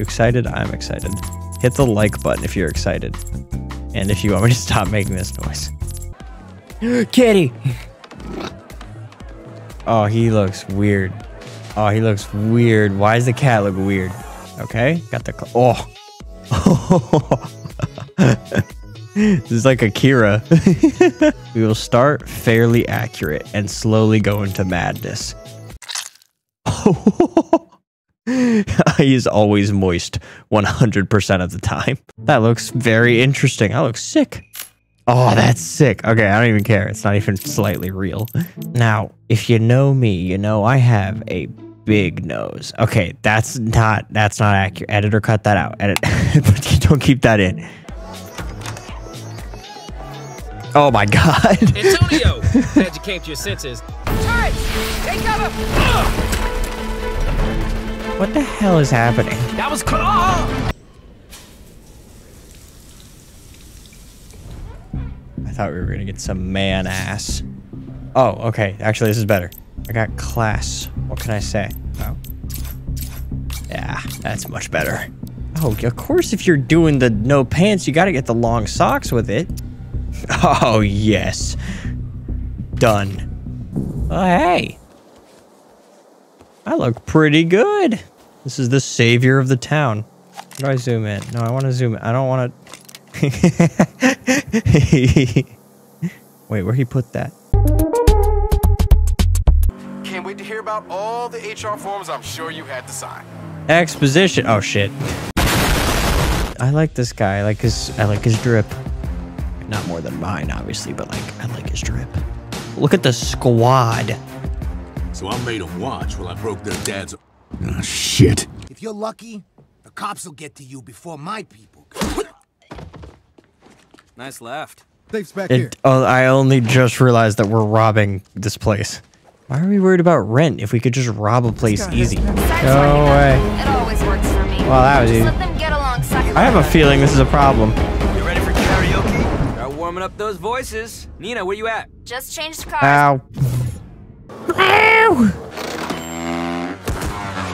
you excited? I'm excited. Hit the like button if you're excited. And if you want me to stop making this noise. Kitty! Oh, he looks weird. Oh, he looks weird. Why does the cat look weird? Okay, got the... Oh. this is like Akira. we will start fairly accurate and slowly go into madness. he is always moist 100% of the time. That looks very interesting. That looks sick. Oh, that's sick. Okay, I don't even care. It's not even slightly real. Now, if you know me, you know I have a big nose. Okay, that's not that's not accurate. Editor, cut that out. Edit. don't keep that in. Oh my god. Antonio! Glad you came to your senses. Turrets! Take cover! What the hell is happening? That was close! Oh! I thought we were gonna get some man ass. Oh, okay. Actually, this is better. I got class. What can I say? Oh. Yeah, that's much better. Oh, of course, if you're doing the no pants, you gotta get the long socks with it. Oh, yes. Done. Oh, hey. I look pretty good. This is the savior of the town. How do I zoom in? No, I want to zoom in. I don't want to... Wait, where he put that? Can't wait to hear about all the HR forms I'm sure you had to sign. Exposition. Oh, shit. I like this guy. I like his, I like his drip. Not more than mine, obviously, but like, I like his drip. Look at the squad. So I made them watch while I broke their dad's... Oh, shit. If you're lucky, the cops will get to you before my people. nice left. Safe's back it, here. Oh, I only just realized that we're robbing this place. Why are we worried about rent if we could just rob a place easy? Go away. It always works for me. Well, that was Just easy. let them get along. I have a feeling this is a problem. You ready for karaoke? Start warming up those voices. Neenah, where you at? Just changed cars. Ow.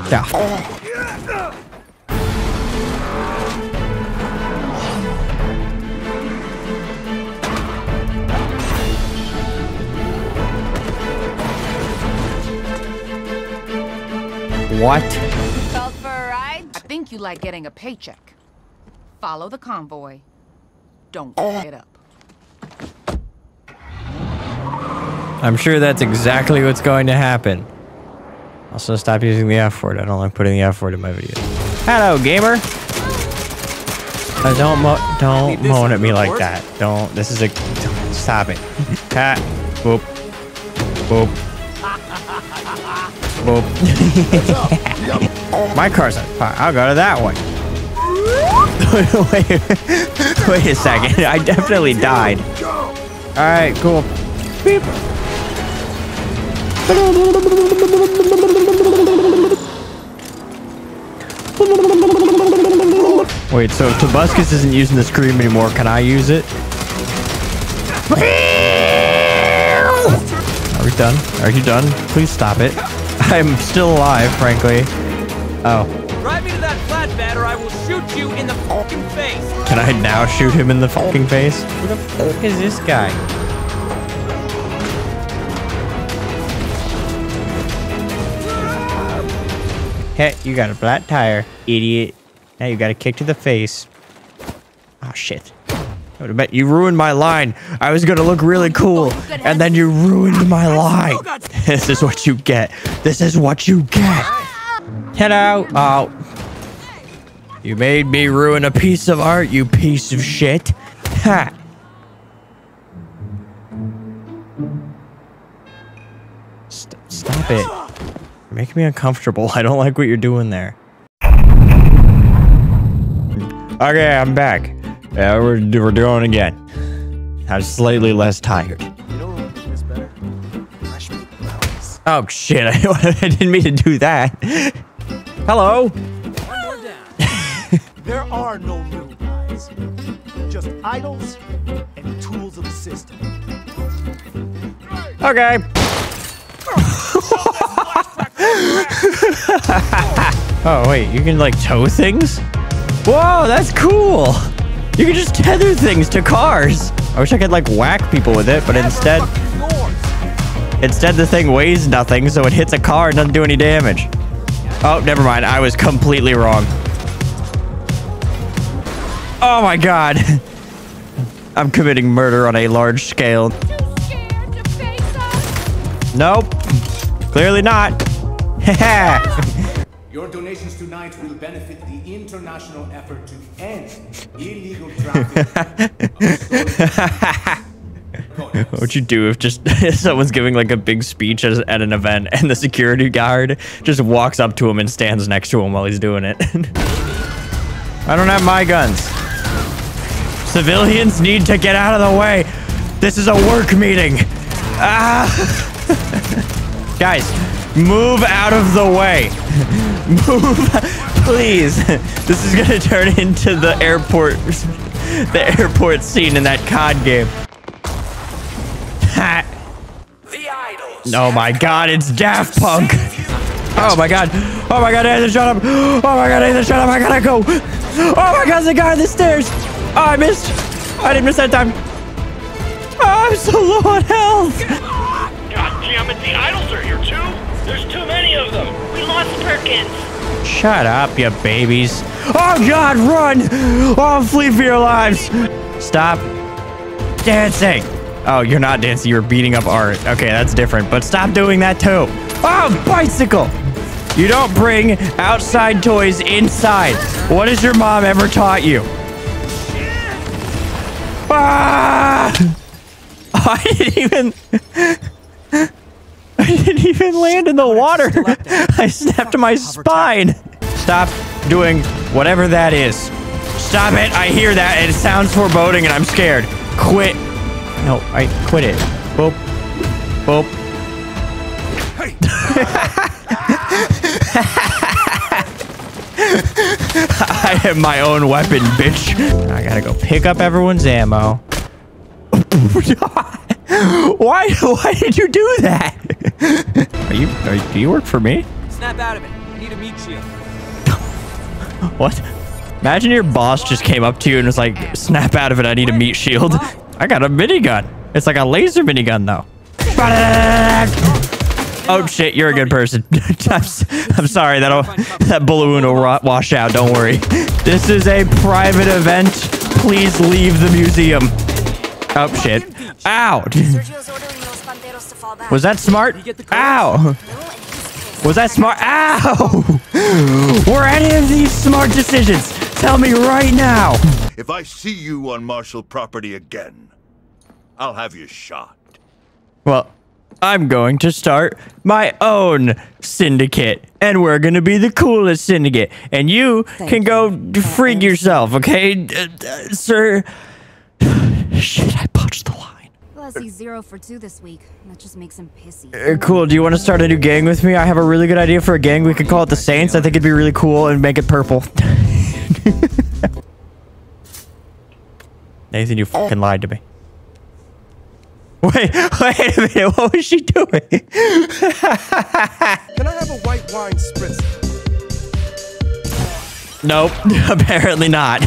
Yeah. What? Felt for a ride? I think you like getting a paycheck. Follow the convoy. Don't get up. I'm sure that's exactly what's going to happen. Also, stop using the F word. I don't like putting the F word in my videos. Hello, gamer. Uh, don't mo don't moan at me like that. Don't. This is a. Don't, stop it. Cat. Boop. Boop. Boop. my car's on fire. I'll go to that one. wait, wait a second. I definitely died. All right, cool. Beep. Wait, so Tobuscus isn't using the scream anymore. Can I use it? Are we done? Are you done? Please stop it. I'm still alive, frankly. Oh. Drive me to that flatbed or I will shoot you in the fucking face. Can I now shoot him in the fucking face? Who the fuck is this guy? Hey, you got a flat tire, idiot. Now you got a kick to the face. Oh shit. I would have bet you ruined my line. I was gonna look really cool, and then you ruined my line. This is what you get. This is what you get. Hello. Oh. You made me ruin a piece of art, you piece of shit. Ha. St stop it. Making me uncomfortable. I don't like what you're doing there. Okay, I'm back. Yeah, we're, we're doing it again. I'm slightly less tired. You know what is better? Fresh meat. Oh shit, I, I didn't mean to do that. Hello? There are no new guys. Just idols and tools of the system. Okay. Oh, wait, you can like tow things? Whoa, that's cool. You can just tether things to cars. I wish I could like whack people with it, but instead, instead the thing weighs nothing, so it hits a car and doesn't do any damage. Oh, never mind. I was completely wrong. Oh my god. I'm committing murder on a large scale. Nope. Clearly not. Your donations tonight will benefit the international effort to end illegal traffic. what would you do if just someone's giving like a big speech as, at an event and the security guard just walks up to him and stands next to him while he's doing it? I don't have my guns. Civilians need to get out of the way. This is a work meeting. Ah. Guys, move out of the way. Move, please. This is gonna turn into the airport, the airport scene in that COD game. Oh my god, it's Daft Punk. Oh my god. Oh my god, Nathan, shut up. Oh my god, Nathan, shut up. I gotta go. Oh my god, a guy on the stairs. Oh, I missed. I didn't miss that time. Oh, I'm so low on health. Perkins. Shut up, you babies. Oh god, run. Oh, flee for your lives. Stop dancing. Oh, you're not dancing. You're beating up art. Okay, that's different. But stop doing that too. Oh, bicycle. You don't bring outside toys inside. What has your mom ever taught you? Ah! I didn't even... I didn't even land in the water. I snapped my spine. Stop doing whatever that is. Stop it. I hear that. It sounds foreboding and I'm scared. Quit. No, I quit it. Boop. Boop. Hey. I am my own weapon, bitch. I gotta go pick up everyone's ammo. why? Why did you do that? Are you? Are, you- do you work for me? Snap out of it. I need a meat shield. What? Imagine your boss just came up to you and was like, "Snap out of it! I need a meat shield." I got a minigun. It's like a laser minigun, though. Oh shit! You're a good person. I'm, sorry. That'll that balloon will wash out. Don't worry. This is a private event. Please leave the museum. Oh shit! Ow! Sergio's ordering those panteros to fall back. Was that smart? Ow! Was that smart? Ow! Were any of these smart decisions? Tell me right now. If I see you on Marshall property again, I'll have you shot. Well, I'm going to start my own syndicate, and we're gonna be the coolest syndicate. And you can go freak yourself, okay, uh, uh, sir? Shit, I botched the line. Plus, he's zero for two this week. That just makes him pissy. Uh, cool. Do you want to start a new gang with me? I have a really good idea for a gang. We could call it the Saints. I think it'd be really cool and make it purple. Nathan, you fucking lied to me. Wait, wait a minute. What was she doing? Can I have a white wine spritz? Nope, apparently not.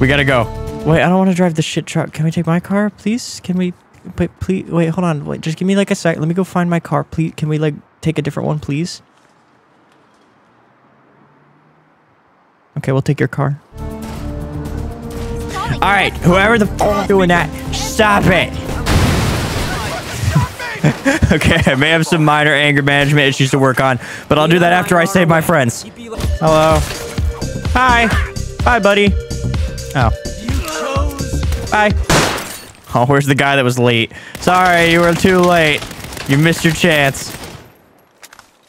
we gotta go. Wait, I don't want to drive the shit truck. Can we take my car, please? Can we? Wait, please. Wait, hold on. Wait, just give me like a sec. Let me go find my car, please. Can we like take a different one, please? Okay, we'll take your car. All right, whoever the f doing that, stop it. okay, I may have some minor anger management issues to work on, but I'll do that after I save my friends. Hello. Hi. Bye, buddy. Oh. Bye. Oh, where's the guy that was late? Sorry, you were too late. You missed your chance.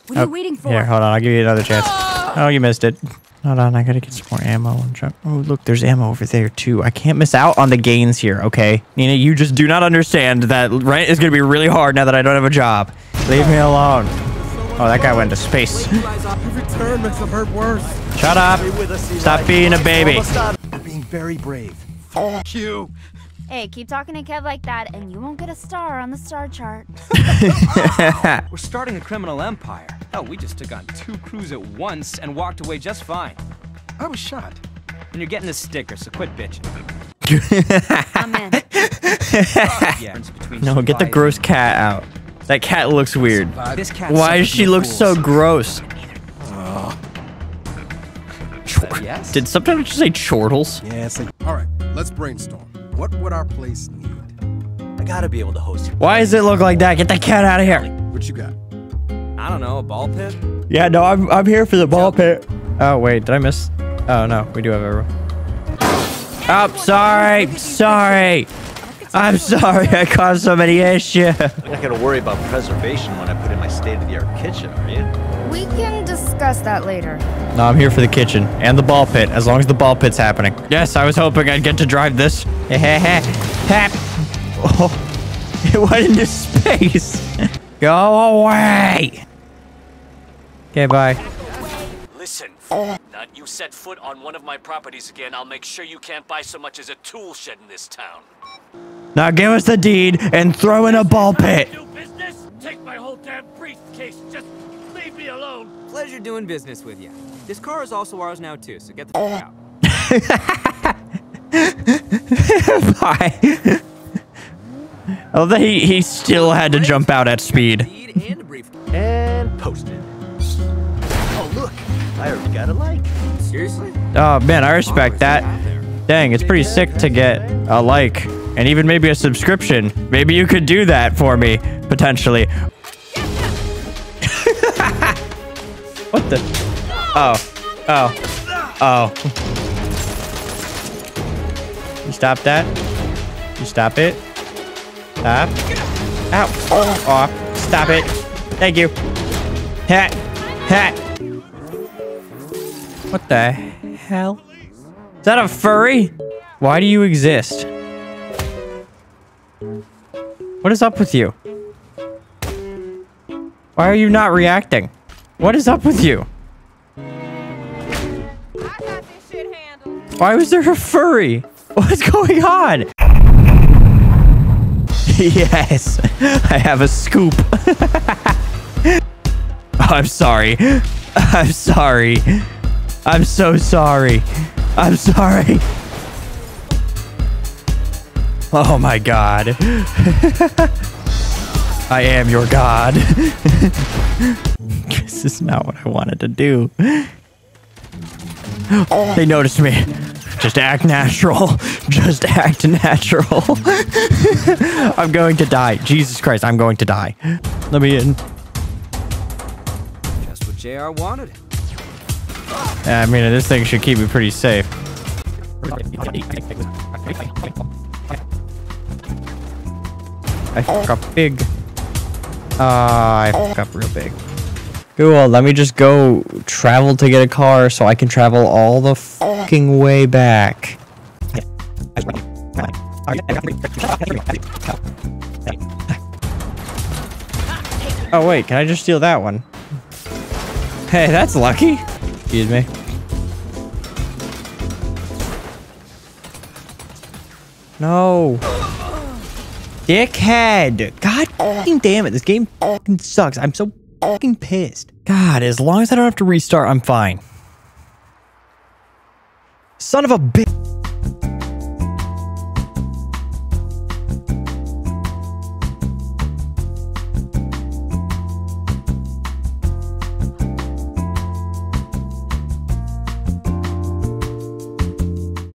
What are you oh, waiting for? Here, hold on. I'll give you another chance. Ah! Oh, you missed it. Hold on. I gotta get some more ammo. and junk- Oh, look, there's ammo over there, too. I can't miss out on the gains here, okay? Neenah, you just do not understand that rent is gonna be really hard now that I don't have a job. Leave me alone. Oh, that guy went to space. Every turn makes them hurt worse. Shut up. Stop being a baby. You're being very brave. Fuck you. Hey, keep talking to Kev like that, and you won't get a star on the star chart. We're starting a criminal empire. Hell, we just took on two crews at once and walked away just fine. I was shot. And you're getting a sticker, so quit bitching. I'm in. Yeah. No, get the gross cat out. That cat looks weird. This cat Why does she look so fools. gross? Yes? Did sometimes just say chortles? Yeah, say. All right, let's brainstorm. What would our place need? I gotta be able to host you. Why does it look like that? Get the cat out of here. What you got? I don't know, a ball pit? Yeah, no, I'm, I'm here for the ball pit. Oh, wait, did I miss? Oh, no, we do have a room. Oh, sorry, sorry. I'm sorry I caused so many issues. You're not gonna worry about preservation when I put in my state-of-the-art kitchen, are you? We can discuss that later. No, I'm here for the kitchen and the ball pit, as long as the ball pit's happening. Yes, I was hoping I'd get to drive this. oh, it went into space. Go away. Okay, bye. Listen, uh. not you set foot on one of my properties again, I'll make sure you can't buy so much as a tool shed in this town. Now give us the deed and throw in a ball pit. Do business? Take my whole damn briefcase. Just leave me alone. Pleasure doing business with you. This car is also ours now, too, so get the uh, fuck out. Bye. I love that he, he still had to jump out at speed. And. And posted. Oh, look. I already got a like. Seriously? Oh man, I respect that. Dang, it's pretty sick to get a like and even maybe a subscription. Maybe you could do that for me, potentially. The? Oh. Oh. Oh. You stop that? You stop it? Stop. Ow. Oh. Off. Stop it. Thank you. Hat. Hat. What the hell? Is that a furry? Why do you exist? What is up with you? Why are you not reacting? What is up with you? Why was there a furry? What's going on? yes, I have a scoop. I'm sorry. I'm sorry. I'm so sorry. I'm sorry. Oh my god. I am your god. this is not what I wanted to do. They noticed me. Just act natural. Just act natural. I'm going to die. Jesus Christ, I'm going to die. Let me in. Just what JR wanted. I mean, this thing should keep me pretty safe. I fuck up big. Uh, I fuck up real big. Cool, let me just go travel to get a car so I can travel all the fucking way back. Oh wait, can I just steal that one? Hey, that's lucky. Excuse me. No. Dickhead. God uh. damn it. This game uh. fucking sucks. I'm so fucking pissed. God, as long as I don't have to restart, I'm fine. Son of a bitch.